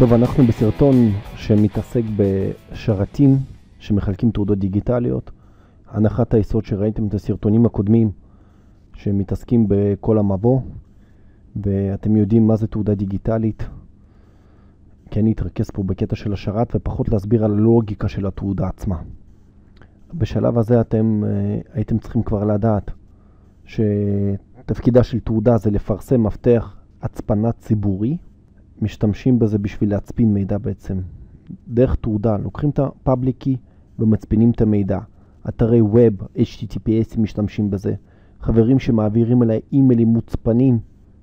טוב, אנחנו בסרטון שמתעסק בשרתים שמחלקים תעודות דיגיטליות. הנחת היסוד שראיתם את הסרטונים הקודמים שמתעסקים בכל המבוא, ואתם יודעים מה זה תעודה דיגיטלית, כי אני אתרכז פה בקטע של השרת ופחות להסביר על הלוגיקה של התעודה עצמה. בשלב הזה אתם אה, הייתם צריכים כבר לדעת שתפקידה של תעודה זה לפרסם מפתח הצפנה ציבורי. משתמשים בזה בשביל להצפין מידע בעצם. דרך תעודה, לוקחים את ה-public key ומצפינים את המידע. אתרי Web, HTTPS משתמשים בזה. חברים שמעבירים אליי אימיילים מוצפנים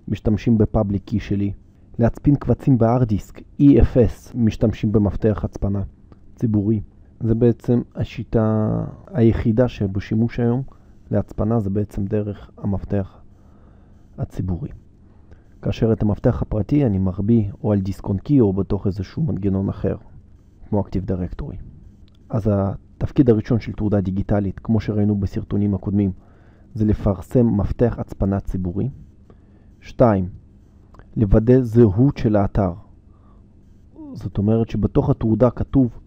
משתמשים בפאבליק key שלי. להצפין קבצים בהארד דיסק, EFS, משתמשים במפתח הצפנה ציבורי. זה בעצם השיטה היחידה שבשימוש היום להצפנה זה בעצם דרך המפתח הציבורי. כאשר את המפתח הפרטי אני מרביא או על דיסק און קי או בתוך איזשהו מנגנון אחר, כמו Active Directory. אז התפקיד הראשון של תעודה דיגיטלית, כמו שראינו בסרטונים הקודמים, זה לפרסם מפתח הצפנה ציבורי. 2. לוודא זהות של האתר. זאת אומרת שבתוך התעודה כתוב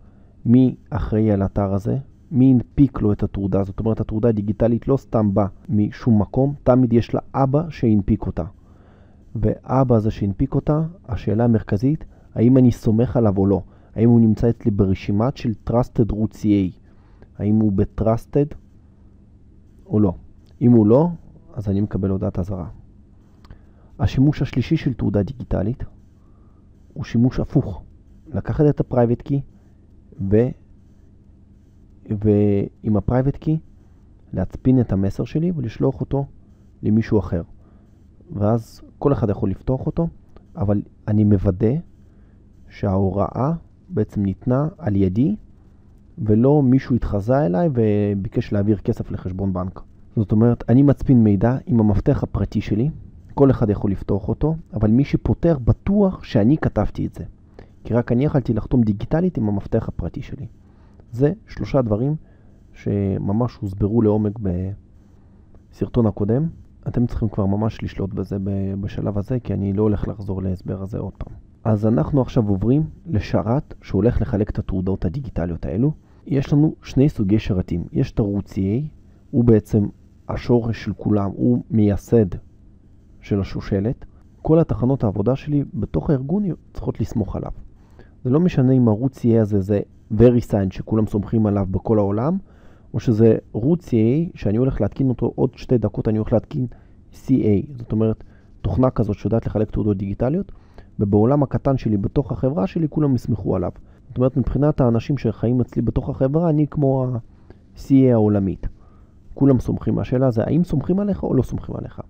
מי אחראי על האתר הזה, מי הנפיק לו את התעודה. זאת אומרת, התעודה הדיגיטלית לא סתם באה משום מקום, תמיד יש לה אבא שהנפיק אותה. ואבא הזה שהנפיק אותה, השאלה המרכזית, האם אני סומך עליו או לא? האם הוא נמצא אצלי ברשימת של Trusted Root CA? האם הוא ב-Trusted או לא? אם הוא לא, אז אני מקבל הודעת אזהרה. השימוש השלישי של תעודה דיגיטלית הוא שימוש הפוך. לקחת את ה-Private Key ו... ועם ה-Private Key להצפין את המסר שלי ולשלוח אותו למישהו אחר. ואז כל אחד יכול לפתוח אותו, אבל אני מוודא שההוראה בעצם ניתנה על ידי, ולא מישהו התחזה אליי וביקש להעביר כסף לחשבון בנק. זאת אומרת, אני מצפין מידע עם המפתח הפרטי שלי, כל אחד יכול לפתוח אותו, אבל מי שפותח בטוח שאני כתבתי את זה. כי רק אני יכלתי לחתום דיגיטלית עם המפתח הפרטי שלי. זה שלושה דברים שממש הוסברו לעומק בסרטון הקודם. אתם צריכים כבר ממש לשלוט בזה בשלב הזה, כי אני לא הולך לחזור להסבר הזה עוד פעם. אז אנחנו עכשיו עוברים לשרת שהולך לחלק את התעודות הדיגיטליות האלו. יש לנו שני סוגי שרתים. יש את ערוץ CA, הוא בעצם השורש של כולם, הוא מייסד של השושלת. כל התחנות העבודה שלי בתוך הארגון צריכות לסמוך עליו. זה לא משנה אם ערוץ CA הזה זה VeriSign שכולם סומכים עליו בכל העולם, או שזה root CA שאני הולך להתקין אותו עוד שתי דקות, אני הולך להתקין CA, זאת אומרת, תוכנה כזאת שיודעת לחלק תעודות דיגיטליות, ובעולם הקטן שלי, בתוך החברה שלי, כולם יסמכו עליו. זאת אומרת, מבחינת האנשים שחיים אצלי בתוך החברה, אני כמו ה-CA העולמית. כולם סומכים. השאלה זה, האם סומכים עליך או לא סומכים עליך?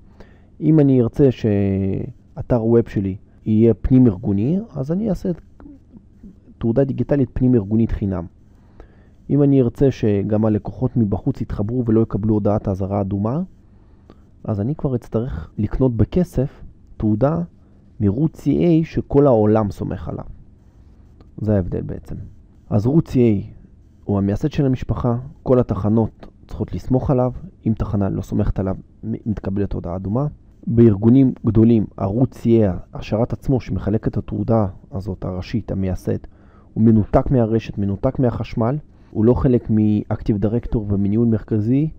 אם אני ארצה שאתר ווב שלי יהיה פנים ארגוני, אז אני אעשה תעודה דיגיטלית פנים ארגונית חינם. אם אני ארצה שגם הלקוחות מבחוץ יתחברו ולא יקבלו הודעת אזהרה אדומה, אז אני כבר אצטרך לקנות בכסף תעודה מ-root CA שכל העולם סומך עליו. זה ההבדל בעצם. אז root CA הוא המייסד של המשפחה, כל התחנות צריכות לסמוך עליו, אם תחנה לא סומכת עליו, מתקבלת הודעה אדומה. בארגונים גדולים, ה-root CA, השרת עצמו שמחלק את התעודה הזאת, הראשית, המייסד, הוא מנותק מהרשת, מנותק מהחשמל, הוא לא חלק מ-Active Director ומניהול מרכזי,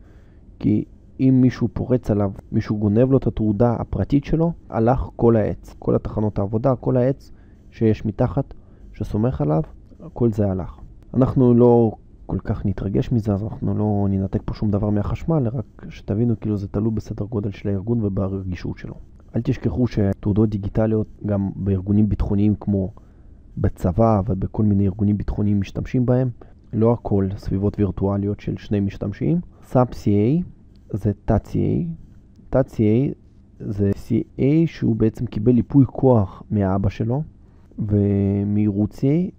כי אם מישהו פורץ עליו, מישהו גונב לו את התעודה הפרטית שלו, הלך כל העץ. כל התחנות העבודה, כל העץ שיש מתחת, שסומך עליו, כל זה הלך. אנחנו לא כל כך נתרגש מזה, אז אנחנו לא ננתק פה שום דבר מהחשמל, רק שתבינו, כאילו זה תלוי בסדר גודל של הארגון וברגישות שלו. אל תשכחו שתעודות דיגיטליות גם בארגונים ביטחוניים כמו בצבא ובכל מיני ארגונים ביטחוניים משתמשים בהם. לא הכל סביבות וירטואליות של שני משתמשים. סאב-CA זה תת-CA. תת-CA זה CA שהוא בעצם קיבל ליפוי כוח מהאבא שלו ומ-root CA,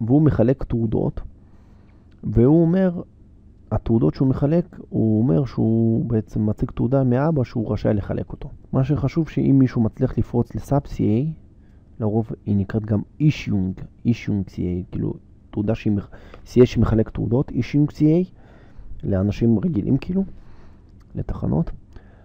והוא מחלק תעודות, והוא אומר, התעודות שהוא מחלק, הוא אומר שהוא בעצם מציג תעודה מאבא שהוא רשאי לחלק אותו. מה שחשוב שאם מישהו מצליח לפרוץ לסאב-CA, לרוב היא נקראת גם אישיונג, אישיונג CA, כאילו תעודה שהיא, CA שמחלק תעודות, אישיונג CA, לאנשים רגילים כאילו, לתחנות.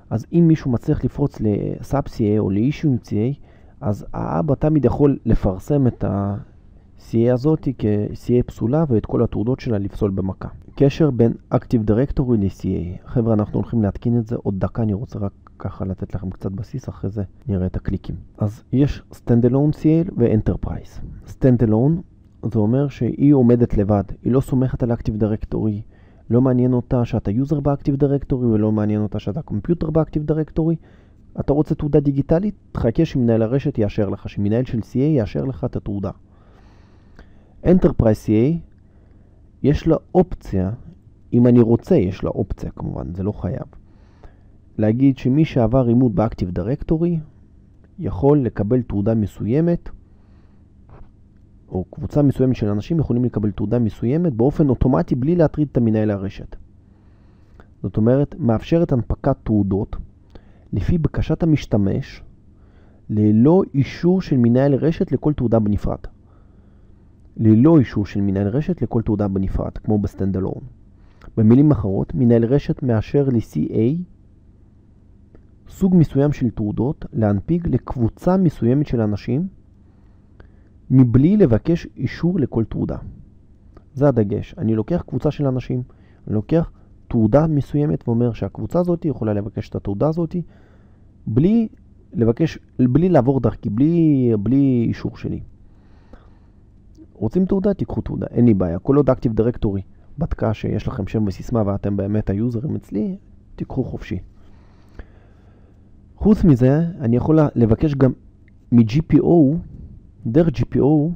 אז אם מישהו מצליח לפרוץ לסאב CA או לאישיונג CA, אז האבא תמיד יכול לפרסם את ה-CA הזאת כ-CA פסולה ואת כל התעודות שלה לפסול במכה. קשר בין Active Directory ל-CA. חבר'ה, אנחנו הולכים להתקין את זה עוד דקה, אני רוצה רק ככה לתת לכם קצת בסיס, אחרי זה נראה את הקליקים. אז יש Standalone CA ו-Enterprise. Standalone זה אומר שהיא עומדת לבד, היא לא סומכת על Active Directory, לא מעניין אותה שאתה user ב-Active Directory ולא מעניין אותה שאתה computer ב-Active Directory. אתה רוצה תעודה דיגיטלית? תחכה שמנהל הרשת יאשר לך, שמנהל של CA יאשר לך את התעודה. Enterprise CA, יש לה אופציה, אם אני רוצה, יש לה אופציה כמובן, זה לא חייב. להגיד שמי שעבר אימות ב-Active Directory יכול לקבל תעודה מסוימת, או קבוצה מסוימת של אנשים יכולים לקבל תעודה מסוימת באופן אוטומטי בלי להטריד את המנהל הרשת. זאת אומרת, מאפשרת הנפקת תעודות לפי בקשת המשתמש ללא אישור של מנהל רשת לכל תעודה בנפרד. ללא אישור של מנהל רשת לכל תעודה בנפרד, כמו בסטנדלון. במילים אחרות, מנהל רשת מאשר ל-CA סוג מסוים של תעודות להנפיק לקבוצה מסוימת של אנשים מבלי לבקש אישור לכל תעודה. זה הדגש. אני לוקח קבוצה של אנשים, אני לוקח תעודה מסוימת ואומר שהקבוצה הזאת יכולה לבקש את התעודה הזאת בלי לבקש, בלי לעבור דרכי, בלי, בלי אישור שלי. רוצים תעודה? תיקחו תעודה, אין לי בעיה. כל עוד Active Directory בדקה שיש לכם שם וסיסמה ואתם באמת היוזרים אצלי, תיקחו חופשי. חוץ מזה, אני יכול לבקש גם מ-GPO, דרך GPO,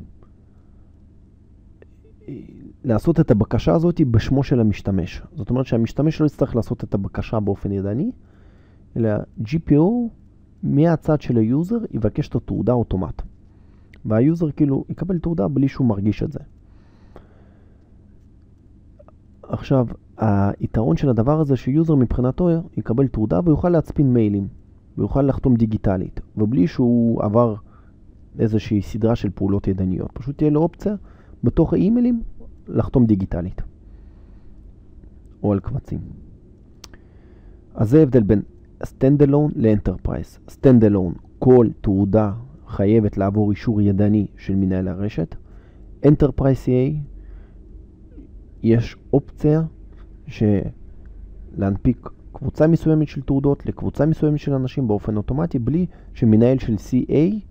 לעשות את הבקשה הזאת בשמו של המשתמש. זאת אומרת שהמשתמש לא יצטרך לעשות את הבקשה באופן ידני, אלא GPO מהצד של ה user יבקש את התעודה אוטומט. וה user כאילו יקבל תעודה בלי שהוא מרגיש את זה. עכשיו, היתרון של הדבר הזה ש user מבחינתו יקבל תעודה ויוכל להצפין מיילים, ויוכל לחתום דיגיטלית, ובלי שהוא עבר איזושהי סדרה של פעולות ידניות. פשוט תהיה לו אופציה בתוך האימיילים לחתום דיגיטלית, או על קבצים. אז זה ההבדל בין standalone ל Enterprise. Standalone, כל תעודה חייבת לעבור אישור ידני של מנהל הרשת. Enterprise CA, יש אופציה להנפיק קבוצה מסוימת של תעודות לקבוצה מסוימת של אנשים באופן אוטומטי, בלי שמנהל של CA,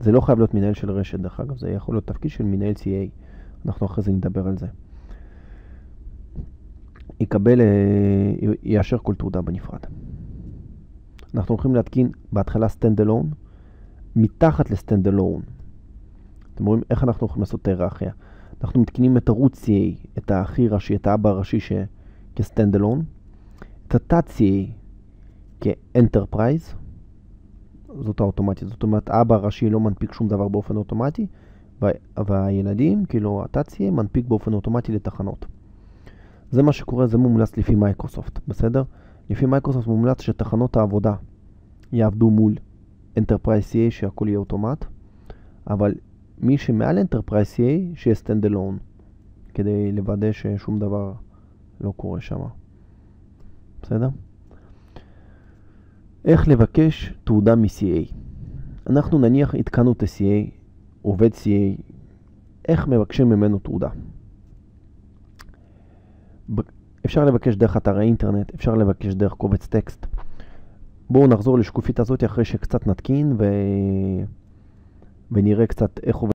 זה לא חייב להיות מנהל של רשת דרך אגב, זה יכול להיות תפקיד של מנהל CA. אנחנו אחרי זה נדבר על זה. יקבל, אה, יאשר כל תעודה בנפרד. אנחנו הולכים להתקין בהתחלה standalone, מתחת ל standalone. אתם רואים איך אנחנו הולכים לעשות את ההיררכיה. אנחנו מתקינים את ה root CA, את הכי ראשי, את האבא הראשי ש... כ standalone, את התת CA כ Enterprise, זאת האוטומטית. זאת אומרת, האבא הראשי לא מנפיק שום דבר באופן אוטומטי, והילדים, כאילו CA, מנפיק באופן אוטומטי לתחנות. זה מה שקורה, זה מומלץ לפי מייקרוסופט, בסדר? לפי מייקרוסופט מומלץ שתחנות העבודה יעבדו מול Enterprise CA שהכל יהיה אוטומט, אבל מי שמעל Enterprise CA שיהיה stand alone, כדי לוודא ששום דבר לא קורה שם. בסדר? איך לבקש תעודה מ-CA? אנחנו נניח התקנו את ה-CA, עובד CA, איך מבקשים ממנו תעודה? אפשר לבקש דרך אתר האינטרנט, אפשר לבקש דרך קובץ טקסט. בואו נחזור לשקופית הזאת אחרי שקצת נתקין ו... ונראה קצת איך עובד.